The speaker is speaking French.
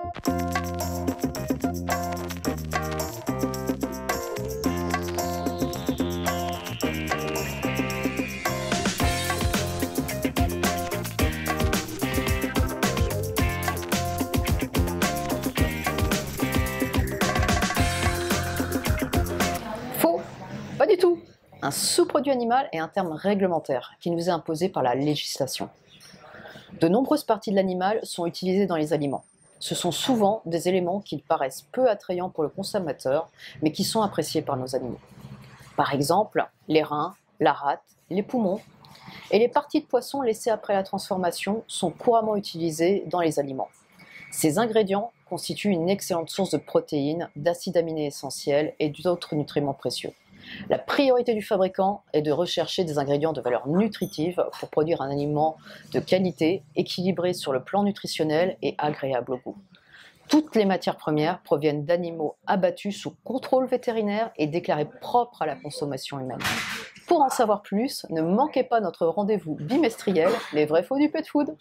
Faux Pas du tout Un sous-produit animal est un terme réglementaire qui nous est imposé par la législation. De nombreuses parties de l'animal sont utilisées dans les aliments. Ce sont souvent des éléments qui paraissent peu attrayants pour le consommateur, mais qui sont appréciés par nos animaux. Par exemple, les reins, la rate, les poumons et les parties de poisson laissées après la transformation sont couramment utilisées dans les aliments. Ces ingrédients constituent une excellente source de protéines, d'acides aminés essentiels et d'autres nutriments précieux. La priorité du fabricant est de rechercher des ingrédients de valeur nutritive pour produire un aliment de qualité, équilibré sur le plan nutritionnel et agréable au goût. Toutes les matières premières proviennent d'animaux abattus sous contrôle vétérinaire et déclarés propres à la consommation humaine. Pour en savoir plus, ne manquez pas notre rendez-vous bimestriel, les vrais faux du pet food.